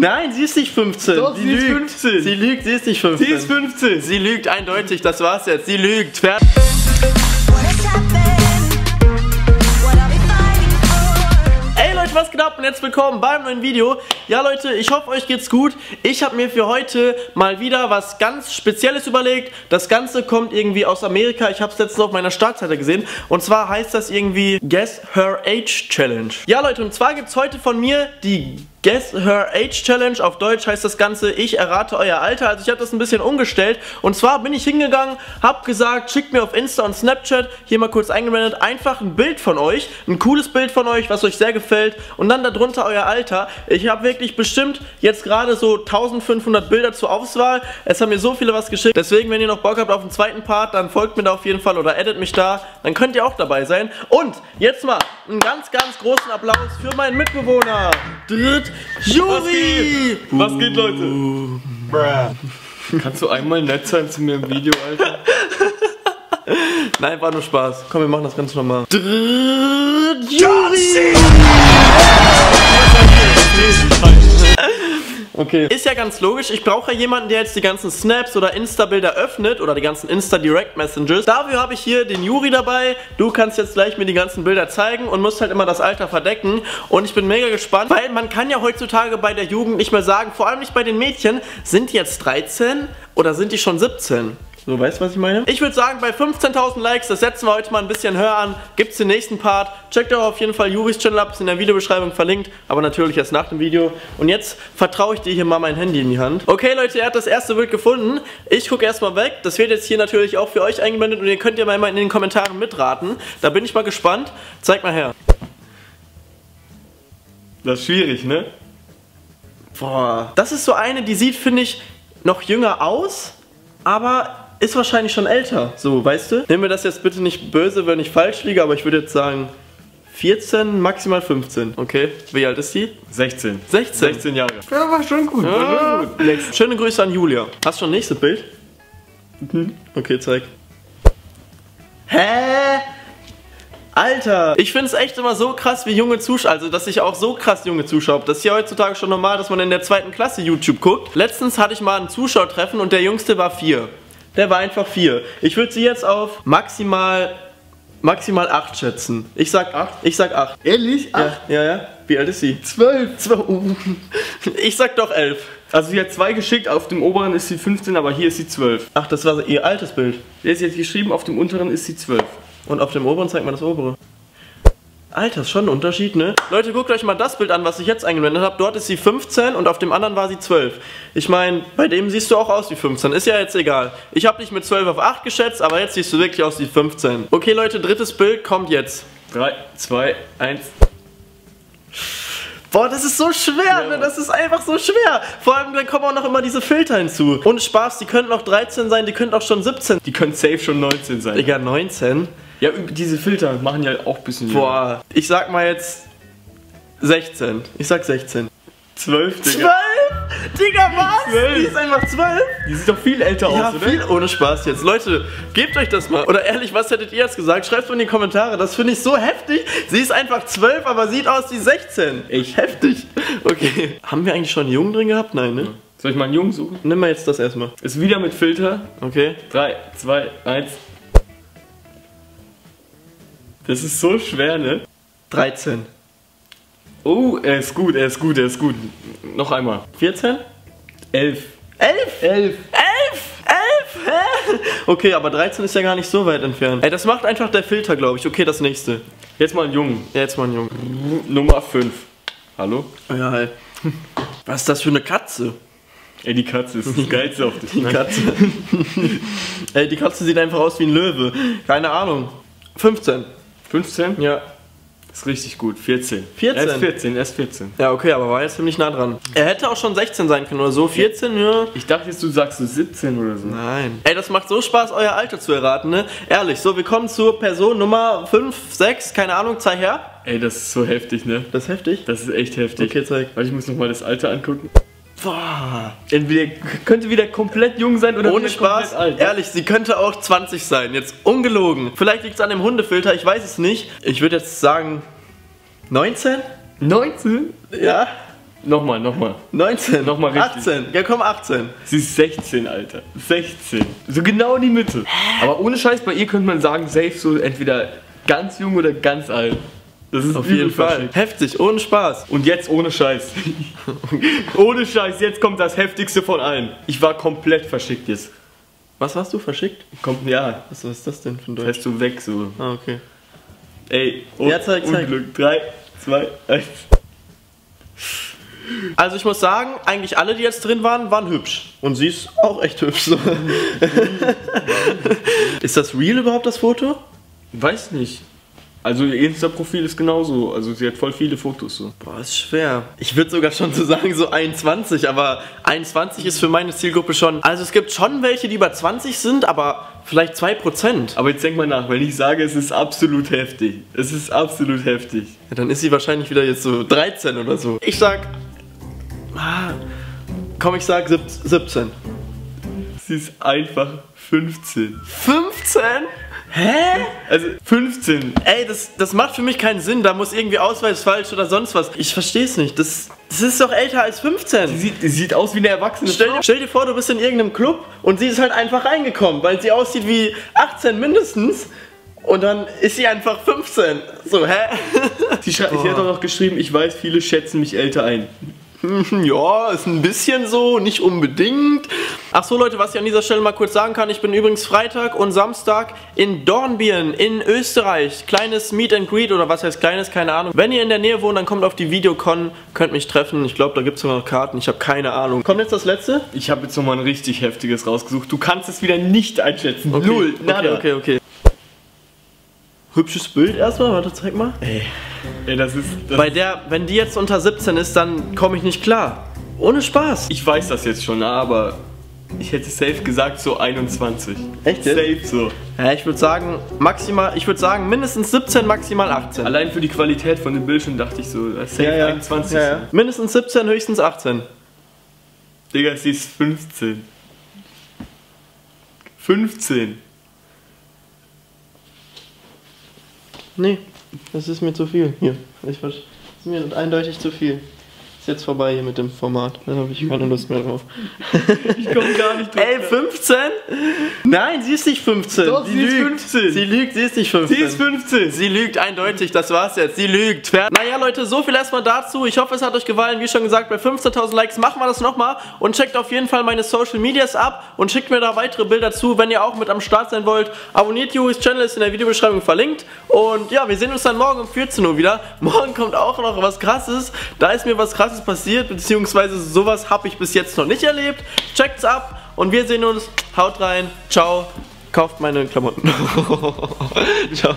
Nein, sie ist nicht 15. Doch, sie ist lügt. 15. Sie lügt, sie ist nicht 15. Sie ist 15. Sie lügt eindeutig, das war's jetzt. Sie lügt. Fer What has happened? What are we fighting for? Ey Leute, was geht ab und jetzt willkommen beim neuen Video. Ja Leute, ich hoffe euch geht's gut. Ich habe mir für heute mal wieder was ganz Spezielles überlegt. Das Ganze kommt irgendwie aus Amerika. Ich habe es letztens auf meiner Startseite gesehen. Und zwar heißt das irgendwie Guess Her Age Challenge. Ja Leute, und zwar gibt's heute von mir die Guess Her Age Challenge. Auf Deutsch heißt das Ganze, ich errate euer Alter. Also ich habe das ein bisschen umgestellt. Und zwar bin ich hingegangen, habe gesagt, schickt mir auf Insta und Snapchat, hier mal kurz eingeblendet, einfach ein Bild von euch. Ein cooles Bild von euch, was euch sehr gefällt. Und dann darunter euer Alter. Ich habe wirklich bestimmt jetzt gerade so 1500 Bilder zur Auswahl. Es haben mir so viele was geschickt. Deswegen, wenn ihr noch Bock habt auf den zweiten Part, dann folgt mir da auf jeden Fall oder addet mich da. Dann könnt ihr auch dabei sein. Und jetzt mal einen ganz, ganz großen Applaus für meinen Mitbewohner. Dritt Juri! Was geht, Leute? Kannst du einmal nett sein zu mir im Video, Alter? Nein, war nur Spaß. Komm, wir machen das ganz normal. Juri! Okay. Ist ja ganz logisch. Ich brauche ja jemanden, der jetzt die ganzen Snaps oder Insta-Bilder öffnet oder die ganzen Insta-Direct-Messages. Dafür habe ich hier den Juri dabei. Du kannst jetzt gleich mir die ganzen Bilder zeigen und musst halt immer das Alter verdecken. Und ich bin mega gespannt, weil man kann ja heutzutage bei der Jugend nicht mehr sagen, vor allem nicht bei den Mädchen, sind die jetzt 13 oder sind die schon 17? So, weißt du, was ich meine? Ich würde sagen, bei 15.000 Likes, das setzen wir heute mal ein bisschen höher an, gibt es den nächsten Part. Checkt auch auf jeden Fall Juris Channel ab, ist in der Videobeschreibung verlinkt, aber natürlich erst nach dem Video. Und jetzt vertraue ich dir hier mal mein Handy in die Hand. Okay, Leute, er hat das erste Bild gefunden. Ich gucke erstmal weg. Das wird jetzt hier natürlich auch für euch eingeblendet und ihr könnt ja mal in den Kommentaren mitraten. Da bin ich mal gespannt. Zeig mal her. Das ist schwierig, ne? Boah. Das ist so eine, die sieht, finde ich, noch jünger aus, aber ist wahrscheinlich schon älter. So, weißt du? Nehmen wir das jetzt bitte nicht böse, wenn ich falsch liege, aber ich würde jetzt sagen 14, maximal 15. Okay, wie alt ist die? 16. 16. 16 Jahre. Ja, war schon gut. Ah. Schöne Grüße an Julia. Hast du schon ein nächstes Bild? Okay, zeig. Hä? Alter, ich finde es echt immer so krass, wie junge Zuschauer, also dass ich auch so krass junge Zuschauer habe. Das ist ja heutzutage schon normal, dass man in der zweiten Klasse YouTube guckt. Letztens hatte ich mal ein Zuschauertreffen und der Jüngste war vier. Der war einfach vier. Ich würde sie jetzt auf maximal, maximal acht schätzen. Ich sag acht. Ich sag acht. Ehrlich? Ja, ja, ja. Wie alt ist sie? 12. Zwei- Ich sag doch elf. Also sie hat zwei geschickt, auf dem oberen ist sie 15, aber hier ist sie 12. Ach, das war ihr altes Bild. Der ist jetzt geschrieben, auf dem unteren ist sie 12. Und auf dem oberen zeigt man das obere. Alter, ist schon ein Unterschied, ne? Leute, guckt euch mal das Bild an, was ich jetzt eingeblendet habe. Dort ist sie 15 und auf dem anderen war sie 12. Ich meine, bei dem siehst du auch aus wie 15. Ist ja jetzt egal. Ich habe dich mit 12 auf 8 geschätzt, aber jetzt siehst du wirklich aus wie 15. Okay, Leute, drittes Bild kommt jetzt. 3, 2, 1. Boah, das ist so schwer, ne? Das ist einfach so schwer. Vor allem, dann kommen auch noch immer diese Filter hinzu. Und Spaß, die könnten auch 13 sein, die könnten auch schon 17. Die können safe schon 19 sein. Digga, 19? Ja, diese Filter machen ja auch ein bisschen. Boah, ich sag mal jetzt 16. Ich sag 16. 12, 12? Digga. Digga, was? 12. Die ist einfach 12? Die sieht doch viel älter Ja, aus, oder? viel ohne Spaß jetzt. Leute, gebt euch das mal. Oder ehrlich, was hättet ihr jetzt gesagt? Schreibt mal in die Kommentare. Das finde ich so heftig. Sie ist einfach 12, aber sieht aus wie 16. Echt? Heftig. Okay. Haben wir eigentlich schon einen Jungen drin gehabt? Nein, ne? Soll ich mal einen Jungen suchen? Nimm mal jetzt das erstmal. Ist wieder mit Filter. Okay. 3, 2, 1. Das ist so schwer, ne? 13. Oh, er ist gut, er ist gut, er ist gut. Noch einmal. 14? 11. 11? 11. 11? 11? Hä? Okay, aber 13 ist ja gar nicht so weit entfernt. Ey, das macht einfach der Filter, glaube ich. Okay, das nächste. Jetzt mal einen Jungen. Ja, jetzt mal ein Junge. Nummer 5. Hallo? Oh ja, ey. Was ist das für eine Katze? Ey, die Katze ist das Geilste auf dich. Die Katze. Ey, die Katze sieht einfach aus wie ein Löwe. Keine Ahnung. 15. 15? Ja. Ist richtig gut. 14. 14? Er ist 14, er ist 14. Ja, okay, aber war jetzt ziemlich nah dran. Er hätte auch schon 16 sein können oder so. 14, ja. Ich dachte jetzt, du sagst so 17 oder so. Nein. Ey, das macht so Spaß, euer Alter zu erraten, ne? Ehrlich. So, wir kommen zur Person Nummer 5, 6, keine Ahnung, zeig her. Ey, das ist so heftig, ne? Das ist heftig. Das ist echt heftig. Okay, zeig. Warte, ich muss nochmal das Alter angucken. Boah. Entweder könnte wieder komplett jung sein oder Ohne Spaß, komplett alt. ehrlich, sie könnte auch 20 sein. Jetzt ungelogen. Vielleicht liegt es an dem Hundefilter, ich weiß es nicht. Ich würde jetzt sagen 19? 19? Ja. Nochmal, nochmal. 19. Nochmal richtig. 18. Ja, komm, 18. Sie ist 16, Alter. 16. So genau in die Mitte. Aber ohne Scheiß, bei ihr könnte man sagen, safe so entweder ganz jung oder ganz alt. Das ist Auf jeden Fall. verschickt. Heftig, ohne Spaß. Und jetzt ohne Scheiß. ohne Scheiß, jetzt kommt das heftigste von allen. Ich war komplett verschickt jetzt. Was hast du verschickt? Kommt, ja, Was ist das denn für ein Deutsch? fährst du weg so. Ah, okay. Ey, oh, Ja, zeig, zeig. Unglück. 3, 2, 1. Also ich muss sagen, eigentlich alle, die jetzt drin waren, waren hübsch. Und sie ist auch echt hübsch. So. ist das real überhaupt, das Foto? Weiß nicht. Also ihr Insta-Profil ist genauso. Also sie hat voll viele Fotos so. Boah, ist schwer. Ich würde sogar schon so sagen, so 21, aber 21 ist für meine Zielgruppe schon. Also es gibt schon welche, die über 20 sind, aber vielleicht 2%. Aber jetzt denk mal nach, wenn ich sage, es ist absolut heftig. Es ist absolut heftig. Ja, dann ist sie wahrscheinlich wieder jetzt so 13 oder so. Ich sag. Ah, komm, ich sag sieb- 17. Sie ist einfach 15. 15? Hä? Also 15. Ey, das, das macht für mich keinen Sinn. Da muss irgendwie Ausweis falsch oder sonst was. Ich versteh's nicht. Das, das ist doch älter als 15. Sie sieht, sie sieht aus wie eine erwachsene Stell, stell dir vor, du bist in irgendeinem Club und sie ist halt einfach reingekommen, weil sie aussieht wie 18 mindestens. Und dann ist sie einfach 15. So, hä? Sie, sie hat auch noch geschrieben, ich weiß, viele schätzen mich älter ein. Ja, ist ein bisschen so, nicht unbedingt. Ach so, Leute, was ich an dieser Stelle mal kurz sagen kann, ich bin übrigens Freitag und Samstag in Dornbirn in Österreich. Kleines Meet and Greet oder was heißt kleines, keine Ahnung. Wenn ihr in der Nähe wohnt, dann kommt auf die Videocon, könnt mich treffen. Ich glaube, da gibt es noch Karten, ich habe keine Ahnung. Kommt jetzt das letzte? Ich habe jetzt nochmal ein richtig heftiges rausgesucht. Du kannst es wieder nicht einschätzen. Null. Nada. Okay, okay, okay. Hübsches Bild erstmal, warte, zeig mal. Ey. Ey, das ist. Das Bei der, wenn die jetzt unter 17 ist, dann komme ich nicht klar. Ohne Spaß. ich weiß das jetzt schon, aber ich hätte safe gesagt so 21. Echt jetzt? Safe so. Ja, ich würde sagen, maximal, ich würde sagen, mindestens 17, maximal 18. Allein für die Qualität von dem Bildschirm dachte ich so, ist safe 21. Ja, ja. Mindestens 17, höchstens 18. Digga, sie ist 15. 15. Nee, das ist mir zu viel. Hier, ich, das ist mir eindeutig zu viel. Jetzt vorbei hier mit dem Format. Da habe ich keine Lust mehr drauf. Ich komme gar nicht drauf. Ey, 15? Nein, sie ist nicht 15. Doch, sie ist lügt. 15. Sie lügt, sie ist nicht 15. Sie ist 15. Sie lügt eindeutig, das war's jetzt. Sie lügt. Naja, Leute, so viel erstmal dazu. Ich hoffe, es hat euch gefallen. Wie schon gesagt, bei 15.000 Likes machen wir das nochmal. Und checkt auf jeden Fall meine Social Medias ab und schickt mir da weitere Bilder zu, wenn ihr auch mit am Start sein wollt. Abonniert Juris Channel, ist in der Videobeschreibung verlinkt. Und ja, wir sehen uns dann morgen um 14 Uhr wieder. Morgen kommt auch noch was krasses. Da ist mir was krasses passiert, beziehungsweise sowas habe ich bis jetzt noch nicht erlebt. Checkt's ab und wir sehen uns. Haut rein. Ciao. Kauft meine Klamotten. Ciao.